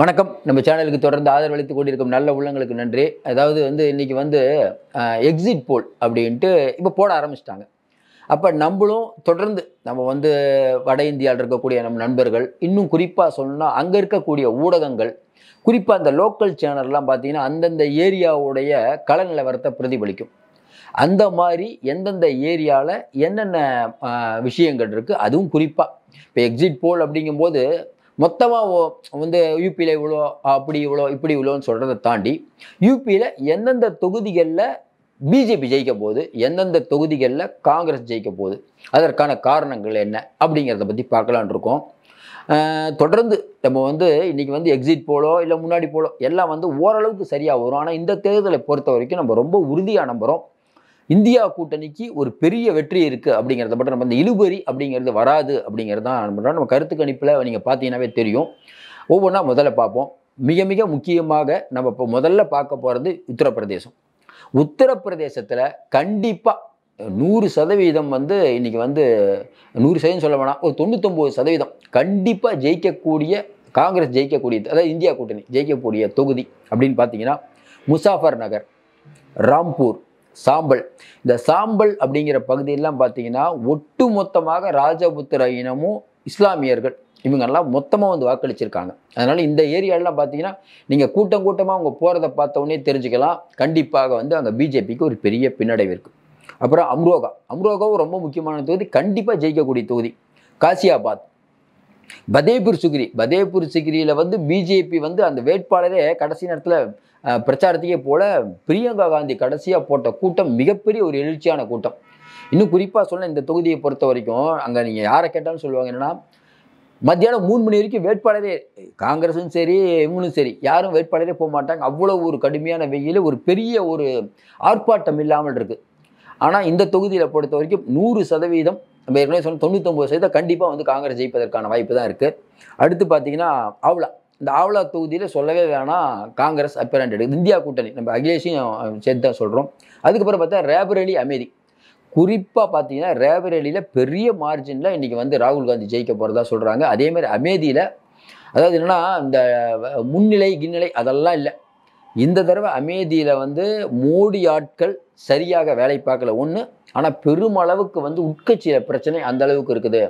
வணக்கம். நம்ம சேனலுக்கு தொடர்ந்து ஆதரவளித்து கொண்டிருக்கும் நல்ல உள்ளங்களுக்கு நன்றி. அதாவது வந்து இன்றைக்கி வந்து எக்ஸிட் போல் அப்படின்ட்டு இப்போ போட ஆரம்பிச்சிட்டாங்க. அப்போ நம்மளும் தொடர்ந்து நம்ம வந்து வட இந்தியாவில் இருக்கக்கூடிய நம்ம நண்பர்கள் இன்னும் குறிப்பாக சொல்லணும்னா அங்கே இருக்கக்கூடிய ஊடகங்கள் குறிப்பாக அந்த லோக்கல் சேனல்லாம் பார்த்தீங்கன்னா அந்தந்த ஏரியாவுடைய கள நிலவரத்தை பிரதிபலிக்கும். அந்த மாதிரி எந்தெந்த ஏரியாவில் என்னென்ன விஷயங்கள் இருக்குது அதுவும் குறிப்பாக இப்போ எக்ஸிட் போல் அப்படிங்கும்போது மொத்தமாக வந்து யூபியில் இவ்வளோ அப்படி இவ்வளோ இப்படி இவ்வளோன்னு சொல்கிறத தாண்டி யூபியில் எந்தெந்த தொகுதிகளில் பிஜேபி ஜெயிக்க போகுது எந்தெந்த தொகுதிகளில் காங்கிரஸ் ஜெயிக்க போகுது அதற்கான காரணங்கள் என்ன அப்படிங்கிறத பற்றி பார்க்கலான் இருக்கோம். தொடர்ந்து நம்ம வந்து இன்றைக்கி வந்து எக்ஸிட் போலோ இல்லை முன்னாடி போலோ எல்லாம் வந்து ஓரளவுக்கு சரியாக வரும். ஆனால் இந்த தேர்தலை பொறுத்த வரைக்கும் நம்ம ரொம்ப உறுதியாக நம்புகிறோம் இந்தியா கூட்டணிக்கு ஒரு பெரிய வெற்றி இருக்குது அப்படிங்கிறத மட்டும் நம்ம இந்த இழுபறி அப்படிங்கிறது வராது அப்படிங்கிறது தான் நம்ம கருத்து கணிப்பில் நீங்கள் பார்த்தீங்கன்னாவே தெரியும். ஒவ்வொன்றா முதல்ல பார்ப்போம். மிக மிக முக்கியமாக நம்ம இப்போ முதல்ல பார்க்க போகிறது உத்தரப்பிரதேசம். உத்தரப்பிரதேசத்தில் கண்டிப்பாக நூறு சதவீதம் வந்து இன்னைக்கு வந்து நூறு சதவீதம் சொல்ல வேணாம். ஒரு தொண்ணூத்தொம்பது சதவீதம் கண்டிப்பாக ஜெயிக்கக்கூடிய காங்கிரஸ் ஜெயிக்கக்கூடிய அதாவது இந்தியா கூட்டணி ஜெயிக்கக்கூடிய தொகுதி அப்படின்னு பார்த்தீங்கன்னா முசாஃபர் நகர் ராம்பூர் சாம்பல். இந்த சாம்பல் அப்படிங்கிற பகுதியெல்லாம் பார்த்தீங்கன்னா ஒட்டு மொத்தமாக ராஜபுத்திர இனமும் இஸ்லாமியர்கள். இவங்கெல்லாம் மொத்தமாக வந்து வாக்களிச்சிருக்காங்க. அதனால் இந்த ஏரியாலெலாம் பார்த்தீங்கன்னா நீங்கள் கூட்டம் கூட்டமாக அவங்க போகிறத பார்த்த தெரிஞ்சுக்கலாம். கண்டிப்பாக வந்து அங்கே பிஜேபிக்கு ஒரு பெரிய பின்னடைவு இருக்குது அப்புறம் அம்ரோகா. அம்ரோகாவும் ரொம்ப முக்கியமான தொகுதி. கண்டிப்பாக ஜெயிக்கக்கூடிய தொகுதி. காசியாபாத். பதேபூர் சுக்ரி. பதேபூர் சுக்ரியில் வந்து பிஜேபி வந்து அந்த வேட்பாளரே கடைசி நேரத்தில் பிரச்சாரத்தையே போல பிரியங்கா காந்தி கடைசியாக போட்ட கூட்டம் மிகப்பெரிய ஒரு எழுச்சியான கூட்டம். இன்னும் குறிப்பாக சொன்ன இந்த தொகுதியை பொறுத்த வரைக்கும் அங்கே நீங்கள் யாரை கேட்டாலும் சொல்லுவாங்க என்னென்னா மத்தியானம் மூணு மணி வரைக்கும் வேட்பாளரே காங்கிரஸும் சரி இவங்களும் சரி யாரும் வேட்பாளரே போக மாட்டாங்க. அவ்வளோ ஒரு கடுமையான வெயில் ஒரு பெரிய ஒரு ஆர்ப்பாட்டம் இல்லாமல் இருக்குது ஆனால் இந்த தொகுதியில் பொறுத்த வரைக்கும் நூறு சதவீதம் நம்ம ஏற்கனவே சொன்ன தொண்ணூத்தொம்பது சதவீதம் கண்டிப்பாக வந்து காங்கிரஸ் ஜெயிப்பதற்கான வாய்ப்பு தான் இருக்குது அடுத்து பார்த்தீங்கன்னா அவ்வளோ இந்த ஆவலா தொகுதியில் சொல்லவே வேணாம் காங்கிரஸ் அப்பேரண்ட் எடுக்குது. இந்தியா கூட்டணி. நம்ம அகிலேஷையும் சேர்த்து தான் சொல்கிறோம் அதுக்கப்புறம் பார்த்தா ரேபரேலி அமேதி. குறிப்பாக பார்த்தீங்கன்னா ரேபரேலியில் பெரிய மார்ஜினில் இன்றைக்கி வந்து ராகுல் காந்தி ஜெயிக்க போகிறதா சொல்கிறாங்க அதேமாதிரி அமேதியில் அதாவது என்னென்னா இந்த முன்னிலை கிண்ணிலை அதெல்லாம் இல்லை. இந்த தடவை அமேதியில் வந்து மோடி ஆட்கள் சரியாக வேலை பார்க்கல. ஒன்று ஆனால் பெருமளவுக்கு வந்து உட்கட்சியில் பிரச்சனை அந்த அளவுக்கு இருக்குது.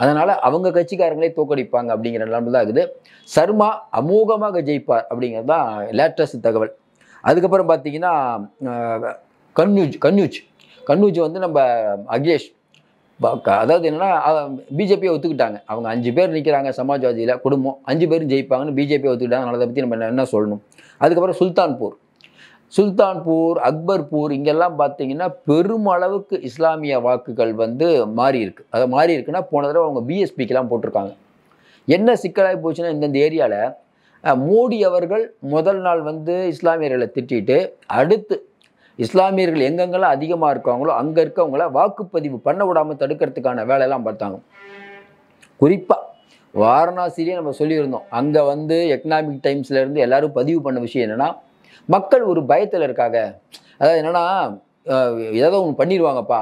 அதனால் அவங்க கட்சிக்காரங்களே தோக்கடிப்பாங்க அப்படிங்கிற நிலைமை தான் இருக்குது. சர்மா அமோகமாக ஜெயிப்பார் அப்படிங்கிறது தான் லேட்டஸ்ட் தகவல். அதுக்கப்புறம் பார்த்தீங்கன்னா கன்யூஜ் கன்யூஜ். கன்யூஜ் வந்து நம்ம அகேஷ் ப- க- அதாவது என்னன்னா பிஜேபியை ஒத்துக்கிட்டாங்க. அவங்க அஞ்சு பேர் நிற்கிறாங்க சமாஜ்வாதியில் குடும்பம். அஞ்சு பேரும் ஜெயிப்பாங்கன்னு பிஜேபியை ஒத்துக்கிட்டாங்க. அதை பற்றி நம்ம என்ன சொல்லணும்? அதுக்கப்புறம் சுல்தான்பூர். சுல்தான்பூர் அக்பர்பூர் இங்கெல்லாம் பார்த்தீங்கன்னா பெருமளவுக்கு இஸ்லாமிய வாக்குகள் வந்து மாறி இருக்கு அது மாறி இருக்குன்னா போன தடவை அவங்க பிஎஸ்பிக்கெலாம் போட்டிருக்காங்க. என்ன சிக்கலாகி போச்சுன்னா இந்தந்த ஏரியாவில் மோடி அவர்கள் முதல் நாள் வந்து இஸ்லாமியர்களை திட்டிட்டு அடுத்து இஸ்லாமியர்கள் எங்கெங்கெல்லாம் அதிகமாக இருக்காங்களோ அங்கே இருக்கவங்கள வாக்குப்பதிவு பண்ண விடாமல் தடுக்கிறதுக்கான வேலையெல்லாம் பார்த்தாங்க. குறிப்பாக வாரணாசிலேயே நம்ம சொல்லியிருந்தோம். அங்கே வந்து எக்கனாமிக் டைம்ஸ்லேருந்து எல்லோரும் பதிவு பண்ண விஷயம் என்னென்னா மக்கள் ஒரு பயத்தில் இருக்காங்க. அதாவது என்னென்னா ஏதாவது ஒன்று பண்ணிடுவாங்கப்பா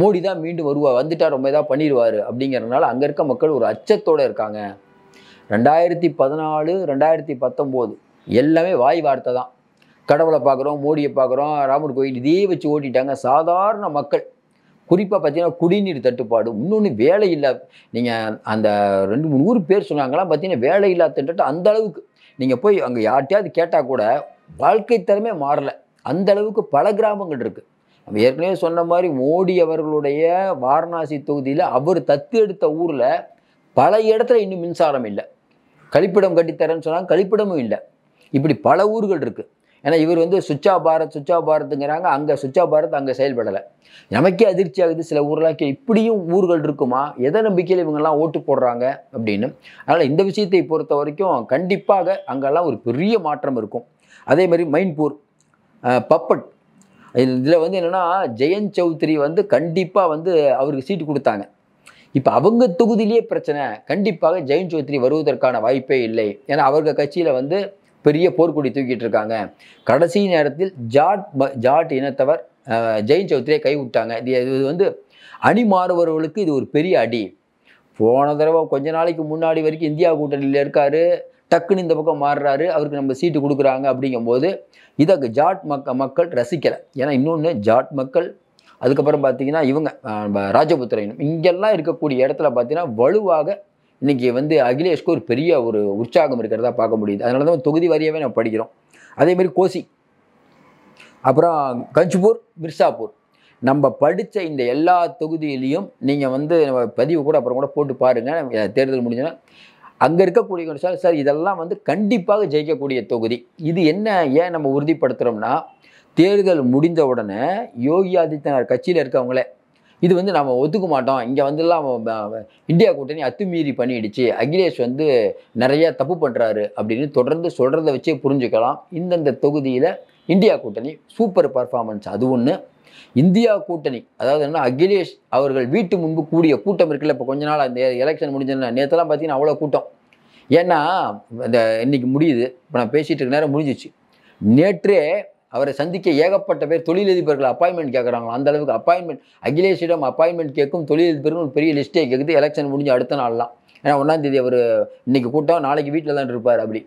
மோடி தான் மீண்டும் வருவா வந்துட்டா ரொம்ப ஏதாவது பண்ணிடுவார் அப்படிங்கிறதுனால அங்கே இருக்க மக்கள் ஒரு அச்சத்தோடு இருக்காங்க. ரெண்டாயிரத்தி பதினாலு ரெண்டாயிரத்தி பத்தொம்போது எல்லாமே வாய் வார்த்தை தான். கடவுளை பார்க்குறோம் மோடியை பார்க்குறோம் ராமர் கோயில் இதே வச்சு ஓட்டிட்டாங்க. சாதாரண மக்கள். குறிப்பாக பார்த்தீங்கன்னா குடிநீர் தட்டுப்பாடு. இன்னொன்று வேலை இல்லை நீங்கள் அந்த ரெண்டு மூணு ஊர் பேர் சொன்னாங்களாம் பார்த்தீங்கன்னா வேலை இல்லாத திட்டத்தை அந்த அளவுக்கு. நீங்கள் போய் அங்கே யார்ட்டையாவது கேட்டால் கூட வாழ்க்கை தரமே மாறலை. அந்த அளவுக்கு பல கிராமங்கள் இருக்குது நம்ம ஏற்கனவே சொன்ன மாதிரி மோடி அவர்களுடைய வாரணாசி தொகுதியில் அவர் தத்து எடுத்த ஊரில் பல இடத்துல இன்னும் மின்சாரம் இல்லை. கழிப்பிடம் கட்டித்தரேன்னு சொன்னால் கழிப்பிடமும் இல்லை. இப்படி பல ஊர்கள் இருக்குது ஏன்னா இவர் வந்து சுச்சா பாரத் சுச்சா பாரத்துங்கிறாங்க அங்கே சுச்சா பாரத் அங்கே செயல்படலை. நமக்கே அதிர்ச்சி ஆகுது சில ஊர்லாம் இப்படியும் ஊர்கள் இருக்குமா? எதை நம்பிக்கையில் இவங்கெல்லாம் ஓட்டு போடுறாங்க அப்படின்னு. அதனால் இந்த விஷயத்தை பொறுத்த வரைக்கும் கண்டிப்பாக அங்கெல்லாம் ஒரு பெரிய மாற்றம் இருக்கும். அதே மாதிரி மைன்பூர் பப்பட். இதில் வந்து என்னென்னா ஜெயந்த் சௌத்ரி வந்து கண்டிப்பாக வந்து அவருக்கு சீட்டு கொடுத்தாங்க. இப்போ அவங்க தொகுதியிலேயே பிரச்சனை கண்டிப்பாக ஜெயந்த் சௌத்ரி வருவதற்கான வாய்ப்பே இல்லை. ஏன்னா அவர்கள் கட்சியில் வந்து பெரிய போர்க்கொடி தூக்கிட்டு இருக்காங்க. கடைசி நேரத்தில் ஜாட் ஜாட் இனத்தவர் ஜெயந்த் சௌத்ரியை கைவிட்டாங்க இது இது வந்து அணி மாறுபவர்களுக்கு இது ஒரு பெரிய அடி. போன தடவை கொஞ்ச நாளைக்கு முன்னாடி வரைக்கும் இந்தியா கூட்டணியில் இருக்காரு. டக்குன்னு இந்த பக்கம் மாறுறாரு அவருக்கு நம்ம சீட்டு கொடுக்குறாங்க அப்படிங்கும்போது இதை ஜாட் மக்க மக்கள் ரசிக்கலை. ஏன்னா இன்னொன்று ஜாட் மக்கள் அதுக்கப்புறம் பார்த்தீங்கன்னா இவங்க ஆஹ், ப- இங்கெல்லாம் இருக்கக்கூடிய இடத்துல பார்த்தீங்கன்னா வலுவாக இன்றைக்கி வந்து அகிலேஷ்க்கு ஒரு பெரிய ஒரு உற்சாகம் இருக்கிறதா பார்க்க முடியுது. அதனால தான் தொகுதி வாரியாகவே நம்ம படிக்கிறோம். அதேமாரி கோசி அப்புறம் கஞ்ச்பூர் மிர்சாப்பூர் நம்ம படித்த இந்த எல்லா தொகுதியிலையும் நீங்கள் வந்து நம்ம பதிவு கூட அப்புறம் கூட போட்டு பாருங்கள் தேர்தல் முடிஞ்சோன்னா அங்கே இருக்கக்கூடிய சார் சார் இதெல்லாம் வந்து கண்டிப்பாக ஜெயிக்கக்கூடிய தொகுதி. இது என்ன ஏன் நம்ம உறுதிப்படுத்துகிறோம்னா தேர்தல் முடிந்த உடனே யோகி ஆதித்யநாத் கட்சியில் இருக்கவங்களே இது வந்து நம்ம ஒத்துக்க மாட்டோம். இங்கே வந்துலாம் அவன் இந்தியா கூட்டணி அத்துமீறி பண்ணிடுச்சு. அகிலேஷ் வந்து நிறைய தப்பு பண்ணுறாரு அப்படின்னு தொடர்ந்து சொல்கிறத வச்சே புரிஞ்சுக்கலாம். இந்தந்த தொகுதியில் இந்தியா கூட்டணி சூப்பர் பர்ஃபார்மன்ஸ் அது ஒன்று இந்தியா கூட்டணி அதாவது என்ன அகிலேஷ் அவர்கள் வீட்டு முன்பு கூடிய கூட்டம் இருக்குல்ல இப்போ கொஞ்ச நாள் அந்த எலெக்ஷன் முடிஞ்சதுன்னா நேற்றுலாம் பார்த்தீங்கன்னா அவ்வளோ கூட்டம். ஏன்னா இந்த இன்னைக்கு முடியுது இப்போ நான் பேசிகிட்டு இருக்க நேரம் முடிஞ்சிச்சு. நேற்றே அவரை சந்திக்க ஏகப்பட்ட பேர் தொழிலதிபர்கள் அப்பாயின்மெண்ட் கேட்குறாங்களோ அந்த அளவுக்கு அப்பாயின்மெண்ட் அகிலேஷிடம் அப்பாயின்மெண்ட் கேட்கும் தொழிலதிபர்கள் ஒரு பெரிய லிஸ்ட்டே கேட்குது எலெக்ஷன் முடிஞ்ச அடுத்த நாள்லாம். ஏன்னா ஒன்றாந்தேதி அவர் இன்றைக்கி கூட்டம் நாளைக்கு வீட்டில் தான் இருப்பார் அப்படி.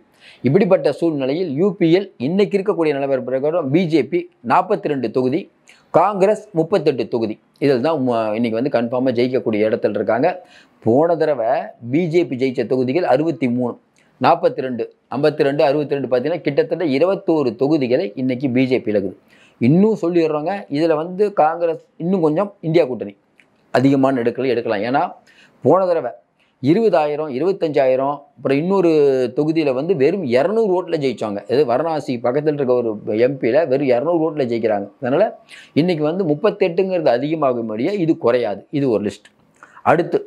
இப்படிப்பட்ட சூழ்நிலையில் யூபிஎல் இன்னைக்கு இருக்கக்கூடிய நிலவர பிரகாரம் பிஜேபி நாற்பத்தி ரெண்டு தொகுதி காங்கிரஸ் முப்பத்தெட்டு தொகுதி. இதில் தான் இன்னைக்கு வந்து கன்ஃபார்மாக ஜெயிக்கக்கூடிய இடத்துல இருக்காங்க. போன தடவை பிஜேபி ஜெயிச்ச தொகுதிகள் அறுபத்தி மூணு நாற்பத்தி ரெண்டு ஐம்பத்தி ரெண்டு அறுபத்தி ரெண்டு பார்த்தீங்கன்னா கிட்டத்தட்ட இருபத்தோரு தொகுதிகளை இன்னைக்கு பிஜேபி இருக்குது இன்னும் சொல்லிடுறாங்க இதில் வந்து காங்கிரஸ் இன்னும் கொஞ்சம் இந்தியா கூட்டணி அதிகமான எடுக்கல எடுக்கலாம். ஏன்னா போன தடவை இருபதாயிரம் இருபத்தஞ்சாயிரம் அப்புறம் இன்னொரு தொகுதியில் வந்து வெறும் இரநூறு ஓட்டில் ஜெயிச்சாங்க. இது வாரணாசி பக்கத்தில் இருக்க ஒரு எம்பியில் வெறும் இரநூறு ஓட்டில் ஜெயிக்கிறாங்க. அதனால் இன்றைக்கி வந்து முப்பத்தெட்டுங்கிறது அதிகமாகும் மாதிரியே இது குறையாது. இது ஒரு லிஸ்ட். அடுத்து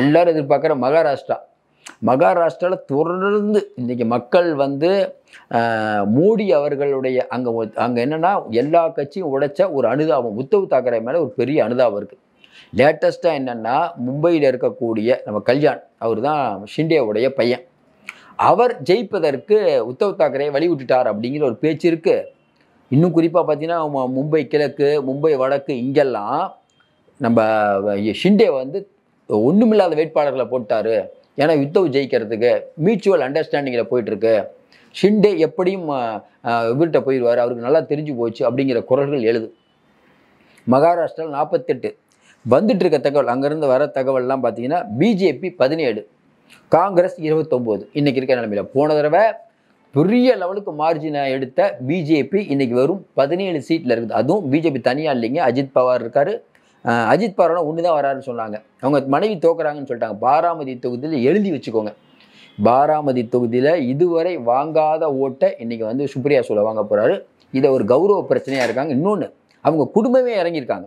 எல்லோரும் எதிர்பார்க்குற மகாராஷ்டிரா. மகாராஷ்டிராவில் தொடர்ந்து இன்றைக்கி மக்கள் வந்து மோடி அவர்களுடைய அங்கே அங்கே என்னென்னா எல்லா கட்சியும் உடைச்ச ஒரு அனுதாபம். உத்தவ் தாக்கரே மேலே ஒரு பெரிய அனுதாபம் இருக்குது லேட்டஸ்ட்டாக என்னென்னா மும்பையில் இருக்கக்கூடிய நம்ம கல்யாண் அவர் தான் ஷிண்டேவுடைய பையன். அவர் ஜெயிப்பதற்கு உத்தவ் தாக்கரே வழி விட்டுட்டார் அப்படிங்கிற ஒரு பேச்சு இருக்குது இன்னும் குறிப்பாக பார்த்தீங்கன்னா மும்பை கிழக்கு மும்பை வடக்கு இங்கெல்லாம் நம்ம ஷிண்டே வந்து ஒன்றுமில்லாத வேட்பாளர்களை போட்டார். ஏன்னா யுத்தவ் ஜெயிக்கிறதுக்கு மியூச்சுவல் அண்டர்ஸ்டாண்டிங்கில் போயிட்டுருக்கு. ஷிண்டே எப்படியும் இவர்கிட்ட போயிடுவார். அவருக்கு நல்லா தெரிஞ்சு போச்சு அப்படிங்கிற குரல்கள் எழுது. மகாராஷ்டிராவில் நாற்பத்தெட்டு வந்துட்டு இருக்க தகவல் அங்கேருந்து வர தகவல்லாம் பார்த்தீங்கன்னா பிஜேபி பதினேழு காங்கிரஸ் இருபத்தொம்போது. இன்றைக்கி இருக்க நிலைமையில போன தடவை பெரிய லெவலுக்கு மார்ஜினை எடுத்த பிஜேபி இன்னைக்கு வரும் பதினேழு சீட்டில் இருக்குது. அதுவும் பிஜேபி தனியாக இல்லைங்க அஜித் பவார் இருக்கார். அஜித் பவார்னா ஒன்று தான் வராருன்னு சொன்னாங்க. அவங்க மனைவி தோக்குறாங்கன்னு சொல்லிட்டாங்க. பாராமதி தொகுதியில் எழுதி வச்சுக்கோங்க. பாராமதி தொகுதியில் இதுவரை வாங்காத ஓட்டை இன்றைக்கி வந்து சுப்ரியா சூழ வாங்க போகிறாரு இதை ஒரு கௌரவ பிரச்சனையாக இருக்காங்க. இன்னொன்று அவங்க குடும்பமே இறங்கியிருக்காங்க.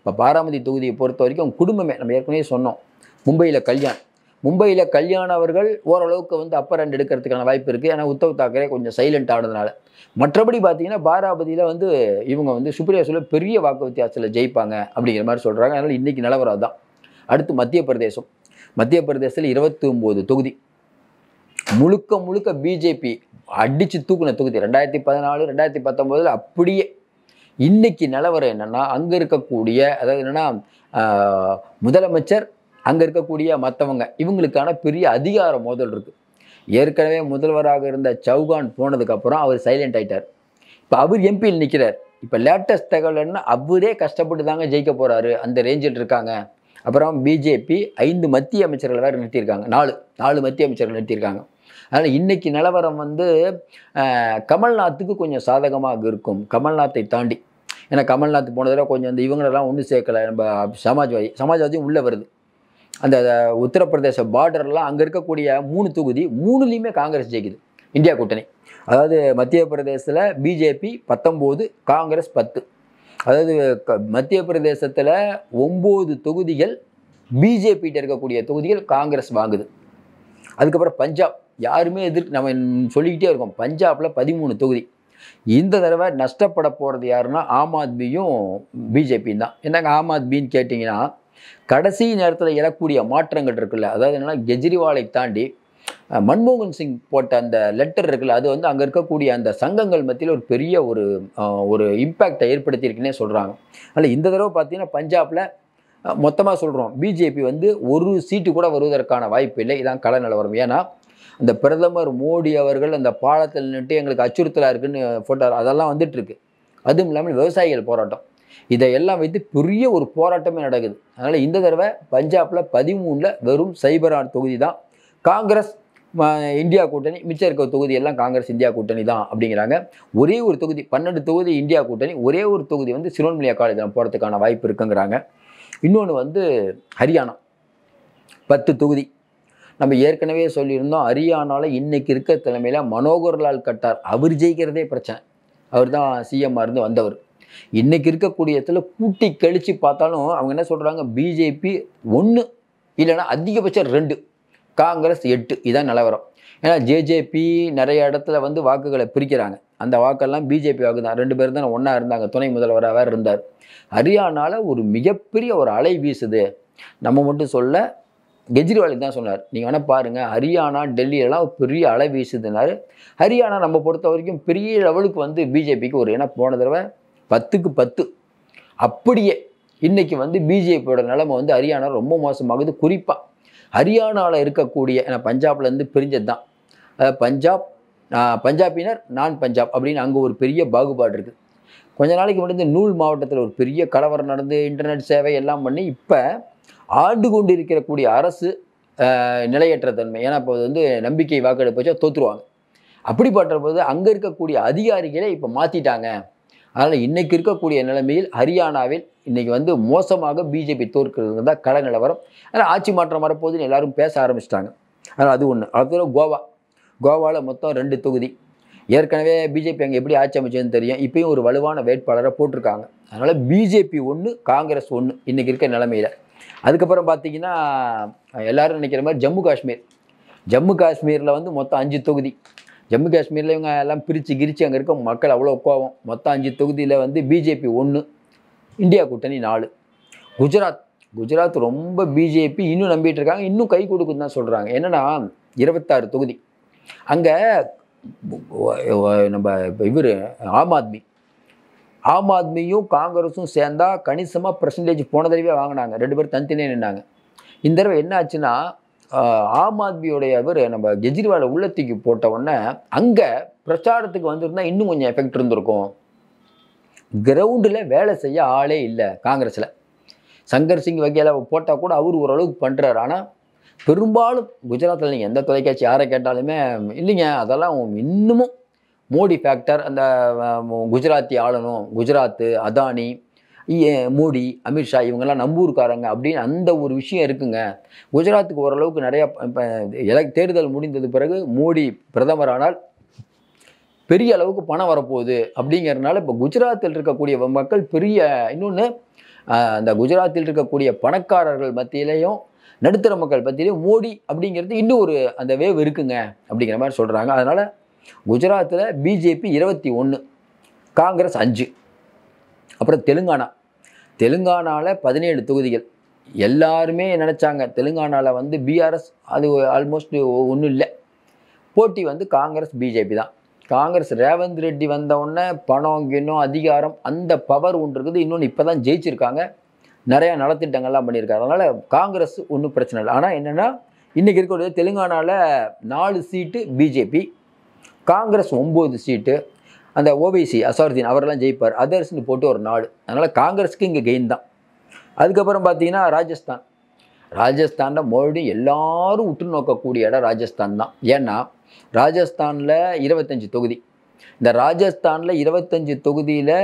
இப்போ பாராமதி தொகுதியை பொறுத்த வரைக்கும் குடும்பமே நம்ம ஏற்கனவே சொன்னோம். மும்பையில் கல்யாண் மும்பையில் கல்யாண் அவர்கள் ஓரளவுக்கு வந்து அப்பர் ஹேண்ட் எடுக்கிறதுக்கான வாய்ப்பு இருக்குது ஏன்னா உத்தவ் தாக்கரே கொஞ்சம் சைலண்ட் ஆனதுனால. மற்றபடி பார்த்தீங்கன்னா பாராபதியில் வந்து இவங்க வந்து சுப்ரியா சொல்ல பெரிய வாக்கு வித்தியாசத்தில் ஜெயிப்பாங்க அப்படிங்கிற மாதிரி சொல்கிறாங்க அதனால் இன்றைக்கி நிலவரம் தான் அடுத்து மத்திய பிரதேசம். மத்திய பிரதேசத்தில் இருபத்தி ஒம்பது தொகுதி. முழுக்க முழுக்க பிஜேபி அடித்து தூக்குன தொகுதி. ரெண்டாயிரத்தி பதினாலு ரெண்டாயிரத்தி பத்தொம்போதில் அப்படியே இன்னைக்கு நிலவரம் என்னன்னா அங்கே இருக்கக்கூடிய அதாவது என்னன்னா முதலமைச்சர் அங்கே இருக்கக்கூடிய மற்றவங்க இவங்களுக்கான பெரிய அதிகார மோதல் இருக்கு. ஏற்கனவே முதல்வராக இருந்த சௌகான் போனதுக்கப்புறம் அவர் சைலண்ட் ஆயிட்டார். இப்போ அவர் எம்பியில் நிற்கிறார் இப்போ லேட்டஸ்ட் தகவல் என்ன? அவரே கஷ்டப்பட்டு தாங்க ஜெயிக்க போறாரு. அந்த ரேஞ்சில் இருக்காங்க. அப்புறம் பிஜேபி ஐந்து மத்திய அமைச்சர்களை வேறு நிறுத்தியிருக்காங்க. நாலு நாலு மத்திய அமைச்சர்கள் நிறுத்தியிருக்காங்க. அதனால் இன்னைக்கு நிலவரம் வந்து கமல்நாத்துக்கு கொஞ்சம் சாதகமாக இருக்கும். கமல்நாத்தை தாண்டி. ஏன்னா கமல்நாத் போனதில் கொஞ்சம் இந்த இவங்களெல்லாம் ஒன்றும் சேர்க்கலை. நம்ம சமாஜ்வாதி சமாஜ்வாதியும் உள்ளே வருது. அந்த உத்தரப்பிரதேச பார்டர்லாம் அங்கே இருக்கக்கூடிய மூணு தொகுதி மூணுலேயுமே காங்கிரஸ் ஜெயிக்குது. இந்தியா கூட்டணி. அதாவது மத்திய பிரதேசத்தில் பிஜேபி பத்தொம்போது காங்கிரஸ் பத்து. அதாவது க- மத்திய பிரதேசத்தில் ஒம்பது தொகுதிகள் பிஜேபிகிட்ட இருக்கக்கூடிய தொகுதிகள் காங்கிரஸ் வாங்குது. அதுக்கப்புறம் பஞ்சாப். யாருமே எதிர்க்கு நம்ம சொல்லிக்கிட்டே இருக்கோம். பஞ்சாபில் பதிமூணு தொகுதி. இந்த தடவை நஷ்டப்பட போகிறது யாருன்னா ஆம் ஆத்மியும் பிஜேபியும் தான். என்னங்க ஆம் ஆத்மின்னு கேட்டிங்கன்னா கடைசி நேரத்தில் எழக்கூடிய மாற்றங்கள் இருக்குல்ல அதாவது என்னென்னா கெஜ்ரிவாலை தாண்டி மன்மோகன் சிங் போட்ட அந்த லெட்டர் இருக்குல்ல அது வந்து அங்கே இருக்கக்கூடிய அந்த சங்கங்கள் மத்தியில் ஒரு பெரிய ஒரு ஒரு இம்பேக்டை ஏற்படுத்தியிருக்குன்னே சொல்கிறாங்க அதனால் இந்த தடவை பார்த்தீங்கன்னா பஞ்சாபில் மொத்தமாக சொல்கிறோம் பிஜேபி வந்து ஒரு சீட்டு கூட வருவதற்கான வாய்ப்பு இல்லை இதான் கள நிலவரம். ஏன்னா இந்த பிரதமர் மோடி அவர்கள் அந்த பாலத்தில் நின்று எங்களுக்கு அச்சுறுத்தலாக இருக்குன்னு ஃபோட்டோ அதெல்லாம் வந்துட்டுருக்கு. அதுவும் இல்லாமல் விவசாயிகள் போராட்டம். இதையெல்லாம் வைத்து பெரிய ஒரு போராட்டமே நடக்குது. அதனால் இந்த தடவை பஞ்சாபில் பதிமூணில் வெறும் சைபரான் தொகுதி தான். காங்கிரஸ் இந்தியா கூட்டணி மிச்சம் இருக்க தொகுதி எல்லாம் காங்கிரஸ் இந்தியா கூட்டணி தான் அப்படிங்கிறாங்க. ஒரே ஒரு தொகுதி பன்னெண்டு தொகுதி இந்தியா கூட்டணி ஒரே ஒரு தொகுதி வந்து சிரோன்மலியா காலேஜில் போகிறதுக்கான வாய்ப்பு இருக்குங்கிறாங்க. இன்னொன்று வந்து ஹரியானா. பத்து தொகுதி. நம்ம ஏற்கனவே சொல்லியிருந்தோம் அரியானால இன்னைக்கு இருக்க தலைமையில் மனோகர்லால் கட்டார். அவர் ஜெயிக்கிறதே பிரச்சனை. அவர் தான் சிஎம்மாக இருந்து வந்தவர். இன்னைக்கு இருக்கக்கூடிய இடத்துல கூட்டி கழித்து பார்த்தாலும் அவங்க என்ன சொல்கிறாங்க பிஜேபி ஒன்று இல்லைன்னா அதிகபட்சம் ரெண்டு காங்கிரஸ் எட்டு. இதான் நிலவரம். ஏன்னா ஜேஜேபி நிறைய இடத்துல வந்து வாக்குகளை பிரிக்கிறாங்க. அந்த வாக்கெல்லாம் பிஜேபி வாக்கு தான். ரெண்டு பேரும் தான் ஒன்றா இருந்தாங்க. துணை முதல்வராக வேறு இருந்தார். ஹரியானாவில் ஒரு மிகப்பெரிய ஒரு அலை வீசுது. நம்ம மட்டும் சொல்ல கெஜ்ரிவாலுக்கு தான் சொன்னார். நீங்கள் வேணால் பாருங்கள் ஹரியானா டெல்லியெல்லாம் பெரிய அலை வீசுதுனாரு ஹரியானா நம்ம பொறுத்த வரைக்கும் பெரிய லெவலுக்கு வந்து பிஜேபிக்கு ஒரு ஏன்னா போன தடவை பத்துக்கு பத்து. அப்படியே இன்றைக்கி வந்து பிஜேபியோட நிலைமை வந்து ஹரியானா ரொம்ப மோசமாகுது. குறிப்பாக ஹரியானாவில் இருக்கக்கூடிய ஏன்னா பஞ்சாப்லேருந்து பிரிஞ்சது தான். அதாவது பஞ்சாப் பஞ்சாபினர் நான் பஞ்சாப் அப்படின்னு அங்கே ஒரு பெரிய பாகுபாடு இருக்குது கொஞ்ச நாளைக்கு முன்னாடி இந்த நூல் மாவட்டத்தில் ஒரு பெரிய கலவரம் நடந்து இன்டர்நெட் சேவை எல்லாம் பண்ணி இப்போ ஆண்டு கொண்டு இருக்கக்கூடிய அரசு நிலையற்ற தன்மை. ஏன்னா இப்போ வந்து நம்பிக்கை வாக்கெடுப்பு வச்சா தோற்றுருவாங்க அப்படிப்பட்ட போது அங்கே இருக்கக்கூடிய அதிகாரிகளே இப்போ மாற்றிட்டாங்க அதனால் இன்றைக்கி இருக்கக்கூடிய நிலைமையில் ஹரியானாவில் இன்றைக்கி வந்து மோசமாக பிஜேபி தோற்கிறது தான் கள நிலவரம். ஆனால் ஆட்சி மாற்றம் வரப்போகுதுன்னு எல்லாரும் பேச ஆரம்பிச்சிட்டாங்க. அதனால் அது ஒன்று அடுத்தது கோவா. கோவாவில் மொத்தம் ரெண்டு தொகுதி. ஏற்கனவே பிஜேபி அங்கே எப்படி ஆட்சி அமைச்சதுன்னு தெரியும். இப்பயும் ஒரு வலுவான வேட்பாளரை போட்டிருக்காங்க. அதனால் பிஜேபி ஒன்று காங்கிரஸ் ஒன்று இன்றைக்கி இருக்க நிலமையில். அதுக்கப்புறம் பார்த்தீங்கன்னா எல்லோரும் நினைக்கிற மாதிரி ஜம்மு காஷ்மீர். ஜம்மு காஷ்மீரில் வந்து மொத்தம் அஞ்சு தொகுதி. ஜம்மு காஷ்மீரில் இவங்க எல்லாம் பிரித்து கிரிச்சு அங்கே இருக்க மக்கள் அவ்வளோ கோவம் மொத்தம் அஞ்சு தொகுதியில் வந்து பிஜேபி ஒன்று இந்தியா கூட்டணி நாலு. குஜராத் குஜராத் ரொம்ப பிஜேபி இன்னும் நம்பிட்டு இருக்காங்க இன்னும் கை கொடுக்குன்னு தான் சொல்கிறாங்க என்னென்னா இருபத்தாறு தொகுதி. அங்கே நம்ம இவர் ஆம் ஆத்மி ஆம் ஆத்மியும் காங்கிரஸும் சேர்ந்தா கணிசமாக பர்சன்டேஜ் போன தடவை வாங்கினாங்க. ரெண்டு பேரும் தனித்தனியே நின்னாங்க. இந்த தடவை என்ன ஆச்சுன்னா ஆம் ஆத்மியோடைய அவர் நம்ம கெஜ்ரிவாலை உள்ளத்துக்கு போட்ட உடனே அங்கே பிரச்சாரத்துக்கு வந்திருந்தா இன்னும் கொஞ்சம் எஃபெக்ட் இருந்திருக்கும். கிரவுண்டில் வேலை செய்ய ஆளே இல்லை காங்கிரஸில். சங்கர் சிங் வகையில் போட்டால் கூட அவர் ஓரளவுக்கு பண்ணுறாரு ஆனால் பெரும்பாலும் குஜராத்தில் நீங்கள் எந்த தொலைக்காட்சி யாரை கேட்டாலுமே இல்லைங்க அதெல்லாம் இன்னமும் மோடி ஃபேக்டர் அந்த குஜராத்தி ஆளணும் குஜராத்து அதானி மோடி அமித்ஷா இவங்கெல்லாம் நம்பூர்காரங்க அப்படின்னு அந்த ஒரு விஷயம் இருக்குங்க. குஜராத்துக்கு ஓரளவுக்கு நிறையா இப்போ எலக் தேர்தல் முடிந்தது பிறகு மோடி பிரதமரானால் பெரிய அளவுக்கு பணம் வரப்போகுது அப்படிங்கிறதுனால இப்போ குஜராத்தில் இருக்கக்கூடிய மக்கள் பெரிய இன்னொன்று அந்த குஜராத்தில் இருக்கக்கூடிய பணக்காரர்கள் மத்தியிலையும் நடுத்தர மக்கள் மத்தியிலையும் மோடி அப்படிங்கிறது இன்னும் ஒரு அந்த வேவ் இருக்குங்க அப்படிங்கிற மாதிரி சொல்கிறாங்க அதனால் குஜராத்தில் பிஜேபி இருபத்தி ஒன்று காங்கிரஸ் அஞ்சு அப்புறம் தெலுங்கானா. தெலுங்கானாவில் பதினேழு தொகுதிகள். எல்லாருமே நினச்சாங்க? தெலுங்கானாவில் வந்து பிஆர்எஸ் அது ஆல்மோஸ்ட் ஒன்றும் இல்லை. போட்டி வந்து காங்கிரஸ் பிஜேபி தான். காங்கிரஸ் ரேவந்த் ரெட்டி வந்தவுடனே பணம் இன்னும் அதிகாரம் அந்த பவர் ஒன்று இருக்குது. இன்னொன்று இப்போ தான் ஜெயிச்சிருக்காங்க. நிறையா நலத்திட்டங்கள்லாம் பண்ணியிருக்காங்க. அதனால் காங்கிரஸ் ஒன்றும் பிரச்சனை இல்லை. ஆனால் என்னென்னா இன்றைக்கி இருக்கக்கூடிய தெலுங்கானாவில் நாலு சீட்டு பிஜேபி காங்கிரஸ் ஒம்பது சீட்டு அந்த ஓவைசி அசாருதீன் அவரெல்லாம் ஜெயிப்பார். அதர்ஸ்னு போட்டு ஒரு நாடு. அதனால் காங்கிரஸுக்கு இங்கே கெயின் தான். அதுக்கப்புறம் பார்த்தீங்கன்னா ராஜஸ்தான். ராஜஸ்தானில் மறுபடியும் எல்லாரும் உற்று நோக்கக்கூடிய இடம் ராஜஸ்தான் தான். ஏன்னா ராஜஸ்தானில் இருபத்தஞ்சி தொகுதி. இந்த ராஜஸ்தானில் இருபத்தஞ்சி தொகுதியில்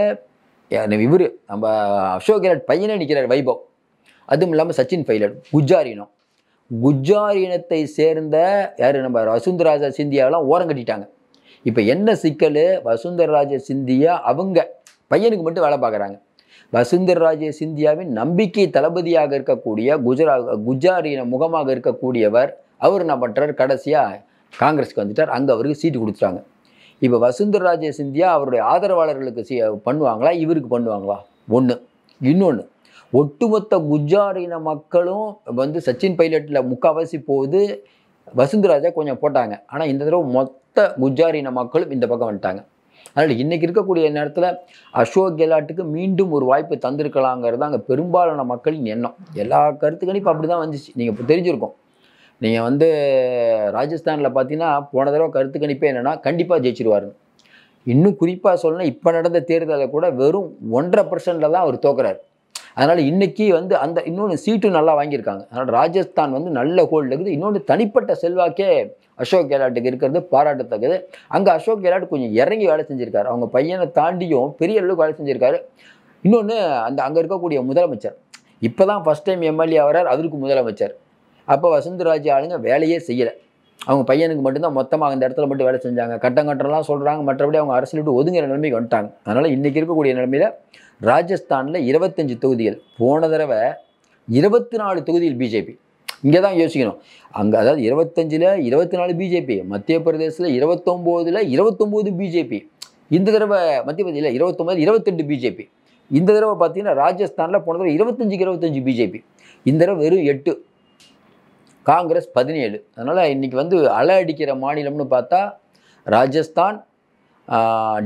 இவர் நம்ம அசோக் கெலட் பையனே நிற்கிறார் வைபவ். அதுவும் இல்லாமல் சச்சின் பைலட் குஜாரினம் குஜாரினத்தை சேர்ந்த யார் நம்ம வசுந்தராஜா சிந்தியாவெல்லாம் ஓரம் கட்டிட்டாங்க. இப்போ என்ன சிக்கல்? வசுந்தரராஜ சிந்தியா அவங்க பையனுக்கு மட்டும் வேலை பார்க்குறாங்க. வசுந்தரராஜ சிந்தியாவின் நம்பிக்கை தளபதியாக இருக்கக்கூடிய குஜரா குஜாரின முகமாக இருக்கக்கூடியவர் அவர் என்ன பண்ணுறார் கடைசியாக காங்கிரஸ்க்கு வந்துட்டார். அங்கே அவருக்கு சீட்டு கொடுத்துட்டாங்க. இப்போ வசுந்தரராஜ சிந்தியா அவருடைய ஆதரவாளர்களுக்கு சி பண்ணுவாங்களா? இவருக்கு பண்ணுவாங்களா? ஒன்று இன்னொன்று ஒட்டுமொத்த குஜார் இன மக்களும் வந்து சச்சின் பைலட்டில் முக்கால்வாசி போகுது. வசுந்தராஜா கொஞ்சம் போட்டாங்க. ஆனால் இந்த தடவை மொத்த குஜாரின மக்களும் இந்த பக்கம் வந்துட்டாங்க. அதனால் இன்றைக்கி இருக்கக்கூடிய நேரத்தில் அசோக் கெலாட்டுக்கு மீண்டும் ஒரு வாய்ப்பு தந்திருக்கலாங்கிறது அங்கே பெரும்பாலான மக்களின் எண்ணம். எல்லா கருத்து இப்போ அப்படி தான் வந்துச்சு. நீங்கள் இப்போ தெரிஞ்சிருக்கோம். நீங்கள் வந்து ராஜஸ்தானில் பார்த்தீங்கன்னா போன தடவை கருத்து கணிப்பே என்னென்னா கண்டிப்பாக ஜெயிச்சிருவாருன்னு. இன்னும் குறிப்பாக சொல்லணும் இப்போ நடந்த தேர்தலில் கூட வெறும் ஒன்றரை பர்சன்டில் தான் அவர் தோக்குறாரு. அதனால் இன்றைக்கி வந்து அந்த இன்னொன்று சீட்டும் நல்லா வாங்கியிருக்காங்க. அதனால் ராஜஸ்தான் வந்து நல்ல ஹோல்டு இருக்குது. இன்னொன்று தனிப்பட்ட செல்வாக்கே அசோக் கெலாட்டுக்கு இருக்கிறது பாராட்டத்தக்கது. அங்கே அசோக் கெலாட் கொஞ்சம் இறங்கி வேலை செஞ்சுருக்காரு. அவங்க பையனை தாண்டியும் பெரிய அளவுக்கு வேலை செஞ்சுருக்காரு. இன்னொன்று அந்த அங்கே இருக்கக்கூடிய முதலமைச்சர். இப்போ தான் ஃபஸ்ட் டைம் எம்எல்ஏ ஆகிறார் அவருக்கு முதலமைச்சர். அப்போ வசந்தராஜ் ஆளுங்க வேலையே செய்யலை. அவங்க பையனுக்கு மட்டும்தான் மொத்தமாக அந்த இடத்துல மட்டும் வேலை செஞ்சாங்க. கட்டம் கட்டம்லாம் சொல்கிறாங்க மற்றபடி அவங்க அரசியல் விட்டு ஒதுங்குற நிலைமைக்கு வந்துட்டாங்க. அதனால் இன்றைக்கி இருக்கக்கூடிய நிலைமையில் ராஜஸ்தானில் இருபத்தஞ்சி தொகுதிகள். போன தடவை இருபத்தி நாலு தொகுதியில் பிஜேபி. இங்கே தான் யோசிக்கணும். அங்கே அதாவது இருபத்தஞ்சில் இருபத்தி நாலு பிஜேபி மத்திய பிரதேசத்தில் இருபத்தொம்போதில் இருபத்தொம்போது பிஜேபி. இந்த தடவை மத்திய பிரதேசில் இருபத்தொம்போது இருபத்தெட்டு பிஜேபி. இந்த தடவை பார்த்தீங்கன்னா ராஜஸ்தானில் போன தடவை இருபத்தஞ்சுக்கு இருபத்தஞ்சு பிஜேபி. இந்த தடவை வெறும் எட்டு. காங்கிரஸ் பதினேழு. அதனால் இன்றைக்கி வந்து அலை அடிக்கிற மாநிலம்னு பார்த்தா ராஜஸ்தான்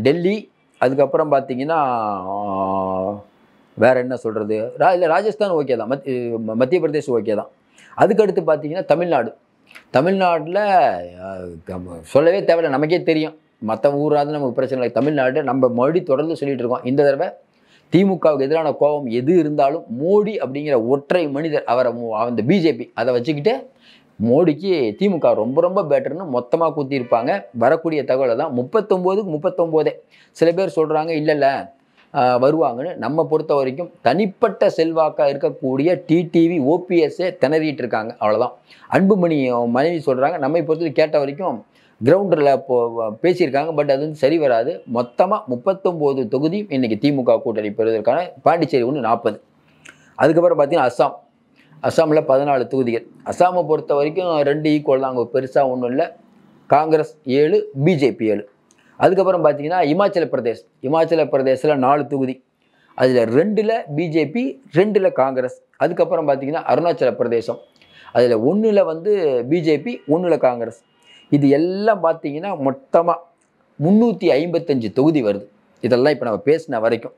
டெல்லி அதுக்கப்புறம் பார்த்திங்கன்னா வேறு என்ன சொல்கிறது ரா இல்லை ராஜஸ்தான் ஓகே தான். மத் மத்திய பிரதேஷ் ஓகே தான். அதுக்கடுத்து பார்த்தீங்கன்னா தமிழ்நாடு. தமிழ்நாட்டில் சொல்லவே தேவையில்லை. நமக்கே தெரியும். மற்ற ஊராது நமக்கு பிரச்சனை இல்லை. தமிழ்நாடு நம்ம மறுபடி தொடர்ந்து சொல்லிட்டு இருக்கோம். இந்த தடவை திமுகவுக்கு எதிரான கோபம் எது இருந்தாலும் மோடி அப்படிங்கிற ஒற்றை மனிதர் அவரை அந்த பிஜேபி அதை வச்சுக்கிட்டு மோடிக்கு திமுக ரொம்ப ரொம்ப பெட்டர்னு மொத்தமாக கூத்தியிருப்பாங்க. வரக்கூடிய தகவலை தான். முப்பத்தொம்போதுக்கு முப்பத்தொம்போதே. சில பேர் சொல்கிறாங்க இல்லை இல்லை வருவாங்கன்னு நம்ம பொறுத்த வரைக்கும் தனிப்பட்ட செல்வாக்காக இருக்கக்கூடிய டிடிவி ஓபிஎஸ்ஸே திணறிட்டு இருக்காங்க அவ்வளோதான் அன்புமணி மனைவி சொல்கிறாங்க நம்மை பொறுத்தவரை கேட்ட வரைக்கும் கிரவுண்டில் இப்போ பேசியிருக்காங்க பட் அது வந்து சரி வராது. மொத்தமாக முப்பத்தொம்போது தொகுதி இன்றைக்கி திமுக கூட்டணி பெறுவதற்கான பாண்டிச்சேரி ஒன்று நாற்பது அதுக்கப்புறம் பார்த்தீங்கன்னா அஸ்ஸாம். அஸ்ஸாமில் பதினாலு தொகுதிகள். அஸ்ஸாமை பொறுத்த வரைக்கும் ரெண்டு ஈக்குவல் தான். அங்கே பெருசாக ஒன்றும் இல்லை. காங்கிரஸ் ஏழு பிஜேபி ஏழு. அதுக்கப்புறம் பார்த்தீங்கன்னா இமாச்சல பிரதேஷ். இமாச்சல பிரதேசில் நாலு தொகுதி. அதில் ரெண்டில் பிஜேபி ரெண்டில் காங்கிரஸ். அதுக்கப்புறம் பார்த்தீங்கன்னா அருணாச்சல பிரதேசம். அதில் ஒன்றில் வந்து பிஜேபி ஒன்றில் காங்கிரஸ். இது எல்லாம் பார்த்தீங்கன்னா மொத்தமாக முந்நூற்றி ஐம்பத்தஞ்சு தொகுதி வருது. இதெல்லாம் இப்போ நம்ம பேசின வரைக்கும்.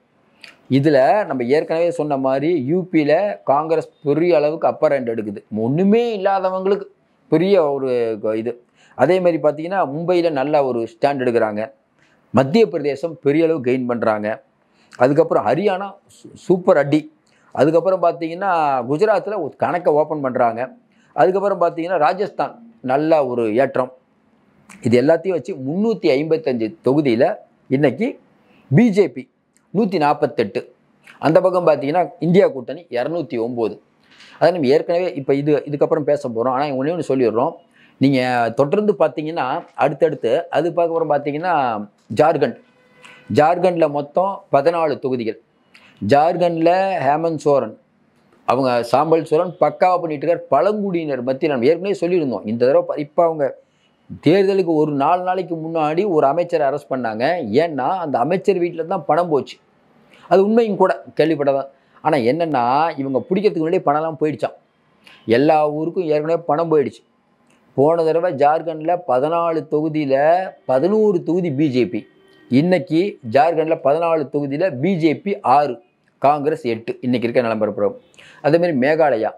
இதில் நம்ம ஏற்கனவே சொன்ன மாதிரி யூபியில் காங்கிரஸ் பெரிய அளவுக்கு அப்பர் ஹேண்ட் எடுக்குது. ஒன்றுமே இல்லாதவங்களுக்கு பெரிய ஒரு இது. அதே மாதிரி பார்த்தீங்கன்னா மும்பையில் நல்ல ஒரு ஸ்டாண்ட் எடுக்கிறாங்க. மத்திய பிரதேசம் பெரிய அளவு கெயின் பண்ணுறாங்க அதுக்கப்புறம் ஹரியானா சூப்பர் அடி. அதுக்கப்புறம் பார்த்தீங்கன்னா குஜராத்தில் ஒரு கணக்கை ஓப்பன் பண்ணுறாங்க அதுக்கப்புறம் பார்த்தீங்கன்னா ராஜஸ்தான் நல்ல ஒரு ஏற்றம். இது எல்லாத்தையும் வச்சு முந்நூற்றி ஐம்பத்தஞ்சு தொகுதியில் இன்றைக்கி பிஜேபி நூற்றி நாற்பத்தெட்டு அந்த பக்கம் பார்த்தீங்கன்னா இந்தியா கூட்டணி இரநூத்தி ஒம்பது. அதை நம்ம ஏற்கனவே இப்போ இது இதுக்கப்புறம் பேச போகிறோம் ஆனால் ஒன்றே ஒன்று சொல்லிடுறோம். நீங்கள் தொடர்ந்து பார்த்தீங்கன்னா அடுத்தடுத்து அது பார்க்கப்புறம் பார்த்தீங்கன்னா ஜார்க்கண்ட். ஜார்க்கண்டில் மொத்தம் பதினாலு தொகுதிகள். ஜார்க்கண்டில் ஹேமந்த் சோரன். அவங்க சாம்பல் சோரன் பக்காவாக பண்ணிட்டு இருக்கார் பழங்குடியினர் மத்தியில் நம்ம ஏற்கனவே சொல்லியிருந்தோம். இந்த தடவை இப்போ அவங்க தேர்தலுக்கு ஒரு நாலு நாளைக்கு முன்னாடி ஒரு அமைச்சரை அரெஸ்ட் பண்ணாங்க. ஏன்னா அந்த அமைச்சர் வீட்டில் தான் பணம் போச்சு. அது உண்மையும் கூட கேள்விப்பட்டதான். ஆனால் என்னென்னா இவங்க பிடிக்கிறதுக்கு முன்னாடி பணம்லாம் போயிடுச்சான் எல்லா ஊருக்கும் ஏற்கனவே பணம் போயிடுச்சு. போன தடவை ஜார்க்கண்டில் பதினாலு தொகுதியில் பதினோரு தொகுதி பிஜேபி. இன்றைக்கி ஜார்க்கண்டில் பதினாலு தொகுதியில் பிஜேபி ஆறு காங்கிரஸ் எட்டு. இன்றைக்கி இருக்க நிலம்பரப்புறம் அதேமாரி மேகாலயா.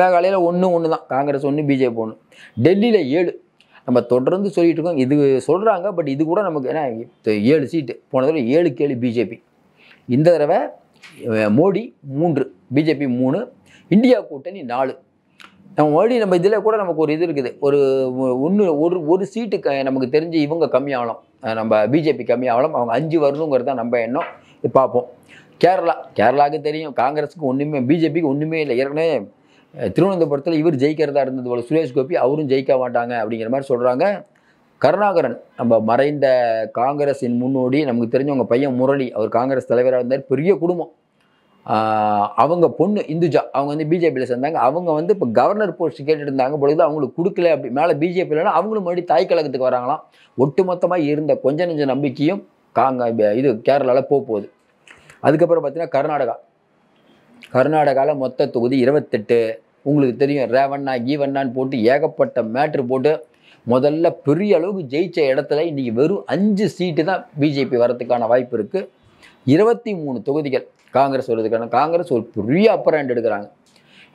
மேகாலயாவில் ஒன்று ஒன்று தான் காங்கிரஸ் ஒன்று பிஜேபி ஒன்று டெல்லியில் ஏழு. நம்ம தொடர்ந்து சொல்லிகிட்டு இருக்கோம். இது சொல்கிறாங்க பட் இது கூட நமக்கு என்ன ஏழு சீட்டு போன தடவை ஏழு கேளு பிஜேபி. இந்த தடவை மோடி மூன்று பிஜேபி மூணு இந்தியா கூட்டணி நாலு. நம்ம மறுபடியும் நம்ம இதில் கூட நமக்கு ஒரு இது இருக்குது. ஒரு ஒன்று ஒரு ஒரு சீட்டு க நமக்கு தெரிஞ்சு இவங்க கம்மியாகலாம். நம்ம பிஜேபி கம்மியாகலாம். அவங்க அஞ்சு வரணுங்கிறது தான் நம்ம எண்ணம். பார்ப்போம். கேரளா கேரளாவுக்கு தெரியும். காங்கிரஸுக்கு ஒன்றுமே பிஜேபிக்கு ஒன்றுமே இல்லை. ஏற்கனவே திருவனந்தபுரத்தில் இவர் ஜெயிக்கிறதா இருந்தது போல. சுரேஷ் கோபி அவரும் ஜெயிக்க மாட்டாங்க அப்படிங்கிற மாதிரி சொல்கிறாங்க கருணாகரன் நம்ம மறைந்த காங்கிரஸின் முன்னோடி நமக்கு தெரிஞ்சவங்க பையன் முரளி. அவர் காங்கிரஸ் தலைவராக இருந்தார். பெரிய குடும்பம். அவங்க பொண்ணு இந்துஜா அவங்க வந்து பிஜேபியில் சேர்ந்தாங்க. அவங்க வந்து இப்போ கவர்னர் போஸ்ட் கேட்டுட்டு இருந்தாங்க பொழுது அவங்களுக்கு கொடுக்கல அப்படி. மேலே பிஜேபி இல்லைனா அவங்களும் மறுபடியும் தாய் கழகத்துக்கு வராங்களாம். ஒட்டுமொத்தமாக இருந்த கொஞ்ச நெஞ்ச நம்பிக்கையும் காங்க இது கேரளாவில் போக போகுது அதுக்கப்புறம் பார்த்தீங்கன்னா கர்நாடகா. கர்நாடகாவில் மொத்த தொகுதி இருபத்தெட்டு. உங்களுக்கு தெரியும் ரேவண்ணா கீவண்ணான்னு போட்டு ஏகப்பட்ட மேட்ரு போட்டு முதல்ல பெரிய அளவுக்கு ஜெயித்த இடத்துல இன்றைக்கி வெறும் அஞ்சு சீட்டு தான் பிஜேபி வரத்துக்கான வாய்ப்பு இருக்குது இருபத்தி மூணு தொகுதிகள். காங்கிரஸ் வருதுக்கான காங்கிரஸ் ஒரு பெரிய அப்பர் ஹேண்ட் எடுக்கிறாங்க.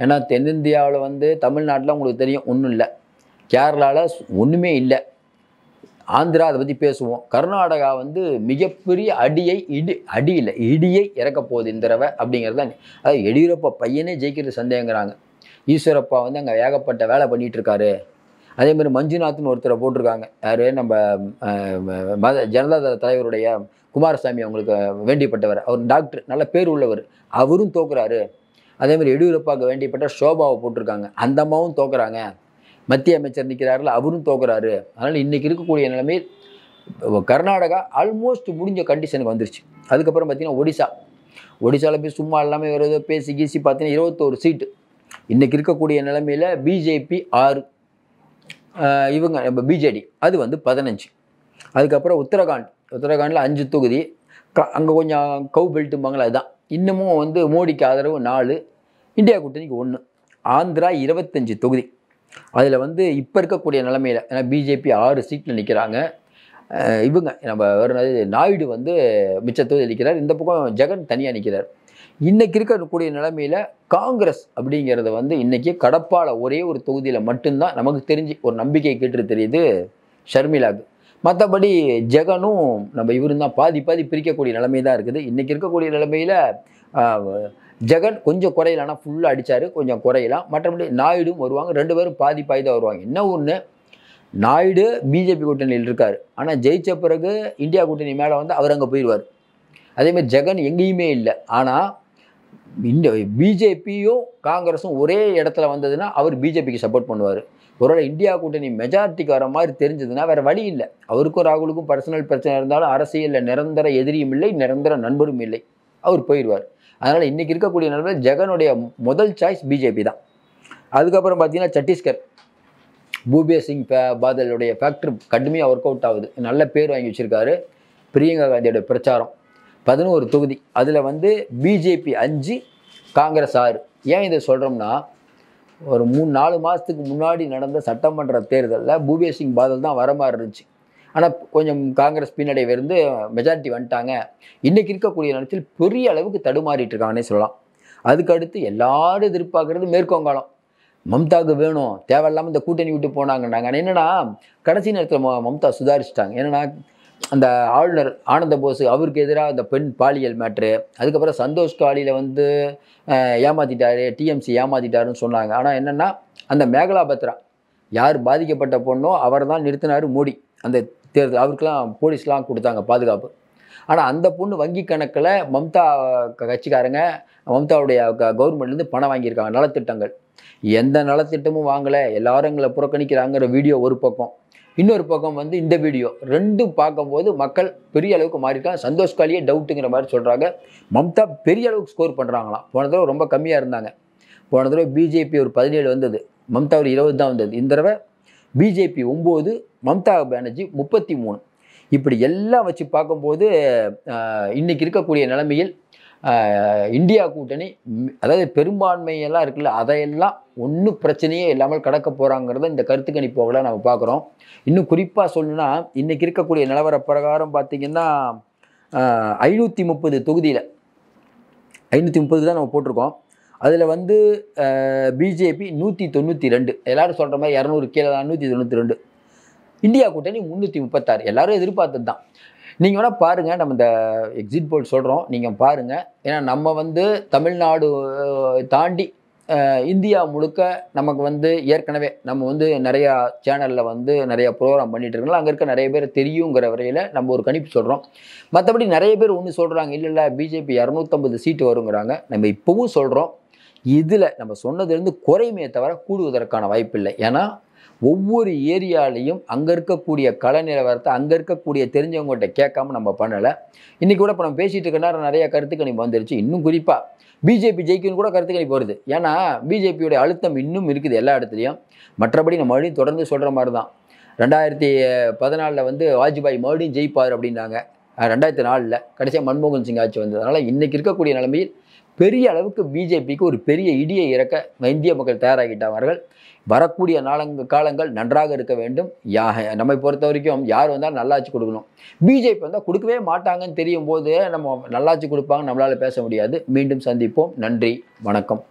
ஏன்னா தென்னிந்தியாவில் வந்து தமிழ்நாட்டில் உங்களுக்கு தெரியும் ஒன்றும் இல்லை. கேரளாவில் ஒன்றுமே இல்லை. ஆந்திரா அதை பற்றி பேசுவோம். கர்நாடகா வந்து மிகப்பெரிய அடியை இடி அடி இல்லை இடியை இறக்க போகுது இந்த தடவை அப்படிங்கிறது தான் அதாவது எடியூரப்பா பையனே ஜெயிக்கிறது சந்தேகங்கிறாங்க. ஈஸ்வரப்பா வந்து அங்கே ஏகப்பட்ட வேலை பண்ணிகிட்டு இருக்காரு. அதே மாதிரி மஞ்சுநாத்னு ஒருத்தரை போட்டிருக்காங்க. யார்? நம்ம மத ஜனதா தலைவருடைய குமாரசாமி அவங்களுக்கு வேண்டியப்பட்டவர் அவர் டாக்டர் நல்ல பேர் உள்ளவர். அவரும் தோக்குறாரு. அதே மாதிரி எடியூரப்பாவுக்கு வேண்டியப்பட்ட ஷோபாவை போட்டிருக்காங்க. அந்த அம்மாவும் தோக்குறாங்க. மத்திய அமைச்சர் நிற்கிறாருல அவரும் தோக்குறாரு. அதனால் இன்றைக்கி இருக்கக்கூடிய நிலைமை கர்நாடகா ஆல்மோஸ்ட் முடிஞ்ச கண்டிஷனுக்கு வந்துருச்சு. அதுக்கப்புறம் பார்த்தீங்கன்னா ஒடிசா. ஒடிசாவில் போய் சும்மா எல்லாமே வேறு ஏதோ பேசி கீசி பார்த்தீங்கன்னா இருபத்தோரு சீட்டு இன்றைக்கி இருக்கக்கூடிய நிலைமையில் பிஜேபி ஆறு. இவங்க நம்ம பிஜேடி அது வந்து பதினஞ்சு. அதுக்கப்புறம் உத்தரகாண்ட். உத்தரகாண்டில் அஞ்சு தொகுதி. க அங்கே கொஞ்சம் கவு பெல்ட்டும்பாங்களா அதுதான். இன்னமும் வந்து மோடிக்கு ஆதரவு நாலு இந்தியா கூட்டணிக்கு ஒன்று ஆந்திரா இருபத்தஞ்சி தொகுதி. அதில் வந்து இப்போ இருக்கக்கூடிய நிலமையில் ஏன்னா பிஜேபி ஆறு சீட்டில் நிற்கிறாங்க இவங்க நம்ம வேறு நாயுடு வந்து மிச்ச தொகுதி நிற்கிறார் இந்த பக்கம் ஜெகன் தனியாக நிற்கிறார் இன்றைக்கி இருக்கக்கூடிய நிலைமையில் காங்கிரஸ் அப்படிங்கிறத வந்து இன்றைக்கி கடப்பால் ஒரே ஒரு தொகுதியில் மட்டும்தான் நமக்கு தெரிஞ்சு ஒரு நம்பிக்கை கேட்டு தெரியுது ஷர்மிளாக்கு. மற்றபடி ஜெகனும் நம்ம இவரும் தான் பாதி பாதி பிரிக்கக்கூடிய நிலைமை தான் இருக்குது. இன்றைக்கி இருக்கக்கூடிய நிலைமையில் ஜெகன் கொஞ்சம் குறையலாம் ஆனால் ஃபுல்லாக அடித்தார் கொஞ்சம் குறையலாம் மற்றபடி நாயுடும் வருவாங்க. ரெண்டு பேரும் பாதி பாதி தான் வருவாங்க. என்ன ஒன்று நாயுடு பிஜேபி கூட்டணியில் இருக்கார். ஆனால் ஜெயித்த பிறகு இந்தியா கூட்டணி மேலே வந்து அவர் அங்கே போயிடுவார் அதேமாதிரி ஜெகன் எங்கேயுமே இல்லை. ஆனால் இந்த பிஜேபியும் காங்கிரஸும் ஒரே இடத்துல வந்ததுன்னா அவர் பிஜேபிக்கு சப்போர்ட் பண்ணுவார். ஒருவேளை இந்தியா கூட்டணி மெஜாரிட்டிக்கு வர மாதிரி தெரிஞ்சதுன்னா வேற வழி இல்லை. அவருக்கும் ராகுலுக்கும் பர்சனல் பிரச்சனை இருந்தாலும் அரசியலில் நிரந்தர எதிரியும் இல்லை நிரந்தர நண்பரும் இல்லை. அவர் போயிடுவார் அதனால் இன்றைக்கி இருக்கக்கூடிய நிலைமையில் ஜெகனுடைய முதல் சாய்ஸ் பிஜேபி தான். அதுக்கப்புறம் பார்த்தீங்கன்னா சத்தீஸ்கர். பூபே சிங் பே- பாதலுடைய ஃபேக்டரி கடுமையாக ஒர்க் அவுட் ஆகுது. நல்ல பேர் வாங்கி வச்சிருக்காரு. பிரியங்கா காந்தியோட பிரச்சாரம். பதினோரு தொகுதி. அதில் வந்து பிஜேபி அஞ்சு காங்கிரஸ் ஆறு. ஏன் இதை சொல்கிறோம்னா ஒரு மூணு நாலு மாதத்துக்கு முன்னாடி நடந்த சட்டமன்ற தேர்தலில் பூபேஷ் சிங் பாதல் தான் வர மாதிரி இருந்துச்சு. ஆனால் கொஞ்சம் காங்கிரஸ் பின்னடைவு இருந்து மெஜாரிட்டி வந்துட்டாங்க. இன்றைக்கி இருக்கக்கூடிய நேரத்தில் பெரிய அளவுக்கு தடுமாறிட்டு இருக்காங்கன்னே சொல்லலாம். அதுக்கடுத்து எல்லாரும் எதிர்பார்க்கறது மேற்கொங்காலம் மம்தாவுக்கு வேணும் தேவையில்லாமல் இந்த கூட்டணி விட்டு போனாங்கன்னாங்க. என்னென்னா கடைசி நேரத்தில் ம- மம்தா சுதாரிச்சிட்டாங்க. என்னன்னா அந்த ஆளுநர் ஆனந்த போஸ் அவருக்கு எதிராக அந்த பெண் பாலியல் மேட்ரு அதுக்கப்புறம் சந்தோஷ் காலியில் வந்து ஏமாற்றிட்டாரு டிஎம்சி ஏமாற்றிட்டாருன்னு சொன்னாங்க. ஆனால் என்னென்னா அந்த மேகலா பத்ரா யார் பாதிக்கப்பட்ட பொண்ணோ அவர் தான் நிறுத்தினார் மோடி. அந்த தேர்தல் அவருக்கெல்லாம் போலீஸ்லாம் கொடுத்தாங்க பாதுகாப்பு. ஆனால் அந்த பொண்ணு வங்கி கணக்கில் மம்தா க- கட்சிக்காரங்க மம்தாவுடைய கவர்மெண்ட்லேருந்து பணம் வாங்கியிருக்காங்க நலத்திட்டங்கள். எந்த நலத்திட்டமும் வாங்கலை எல்லாரும் எங்களை புறக்கணிக்கிறாங்கிற வீடியோ ஒரு பக்கம். இன்னொரு பக்கம் வந்து இந்த வீடியோ. ரெண்டும் பார்க்கும்போது மக்கள் பெரிய அளவுக்கு மாறியிருக்காங்க சந்தோஷ் காலியே டவுட்டுங்கிற மாதிரி சொல்கிறாங்க மம்தா பெரிய அளவுக்கு ஸ்கோர் பண்ணுறாங்களாம் போன தடவை ரொம்ப கம்மியாக இருந்தாங்க. போன தடவை பிஜேபி ஒரு பதினேழு வந்தது. மம்தா ஒரு இருபது தான் வந்தது. இந்த தடவை பிஜேபி ஒம்பது மம்தா பானர்ஜி முப்பத்தி மூணு. இப்படி எல்லாம் வச்சு பார்க்கும்போது இன்றைக்கி இன்னைக்கு இருக்கக்கூடிய நிலைமையில் இந்தியா கூட்டணி அதாவது பெரும்பான்மையெல்லாம் இருக்குல்ல அதையெல்லாம் ஒன்றும் பிரச்சனையே இல்லாமல் கடக்க போகிறாங்கிறத இந்த கருத்து கணிப்போகல நம்ம பார்க்குறோம். இன்னும் குறிப்பாக சொல்லணும்னா இன்றைக்கி இருக்கக்கூடிய நிலவர பிரகாரம் பார்த்திங்கன்னா ஐநூற்றி முப்பது தொகுதியில் ஐநூற்றி முப்பது தான் நம்ம போட்டிருக்கோம். அதில் வந்து பிஜேபி நூற்றி தொண்ணூற்றி ரெண்டு. எல்லாரும் சொல்கிற மாதிரி இரநூறு கீழே தான் நூற்றி தொண்ணூற்றி ரெண்டு. இந்தியா கூட்டணி முந்நூற்றி முப்பத்தாறு. எல்லாரும் எதிர்பார்த்தது தான் நீங்கள் வேணால் பாருங்கள் நம்ம இந்த எக்ஸிட் போல் சொல்கிறோம் நீங்கள் பாருங்கள் ஏன்னா நம்ம வந்து தமிழ்நாடு தாண்டி இந்தியா முழுக்க நமக்கு வந்து ஏற்கனவே நம்ம வந்து நிறையா சேனலில் வந்து நிறைய ப்ரோக்ராம் பண்ணிட்டு இருக்கோம் அங்கே இருக்க நிறைய பேர் தெரியுங்கிற வரையில் நம்ம ஒரு கணிப்பு சொல்கிறோம் மற்றபடி நிறைய பேர் ஒன்று சொல்கிறாங்க இல்லை இல்லை பிஜேபி இரநூத்தம்பது சீட்டு வருங்கிறாங்க. நம்ம இப்போவும் சொல்கிறோம் இதில் நம்ம சொன்னதுலேருந்து குறையுமே தவிர கூடுவதற்கான வாய்ப்பு இல்லை ஏன்னா ஒவ்வொரு ஏரியாலையும் அங்கே இருக்கக்கூடிய கல நிலவரத்தை அங்கே இருக்கக்கூடிய தெரிஞ்சவங்ககிட்ட கேட்காம நம்ம பண்ணலை. இன்றைக்கி கூட இப்போ நம்ம பேசிகிட்டு இருக்க நேரம் நிறைய கருத்து கணிப்பு வந்துருச்சு. இன்னும் குறிப்பாக பிஜேபி ஜெயிக்கணும்னு கூட கருத்து கணிப்பு வருது. ஏன்னா பிஜேபியோட அழுத்தம் இன்னும் இருக்குது எல்லா இடத்துலையும். மற்றபடி நம்ம மறுபடியும் தொடர்ந்து சொல்கிற மாதிரி தான் ரெண்டாயிரத்தி பதினாலில் வந்து வாஜ்பாய் மறுபடியும் ஜெயிப்பார் அப்படின்னாங்க. ரெண்டாயிரத்தி நாலில். கடைசியாக மன்மோகன் சிங் ஆட்சி வந்ததுனால இன்றைக்கி இருக்கக்கூடிய நிலைமையில் பெரிய அளவுக்கு பிஜேபிக்கு ஒரு பெரிய இடியை இறக்க இந்திய மக்கள் தயாராகிட்டார்கள். வரக்கூடிய நாளங்க காலங்கள் நன்றாக இருக்க வேண்டும். யா நம்மை பொறுத்த வரைக்கும் யார் வந்தாலும் நல்லாட்சி கொடுக்கணும். பிஜேபி வந்தால் கொடுக்கவே மாட்டாங்கன்னு தெரியும் போது நம்ம நல்லாட்சி கொடுப்பாங்க நம்மளால் பேச முடியாது. மீண்டும் சந்திப்போம். நன்றி. வணக்கம்.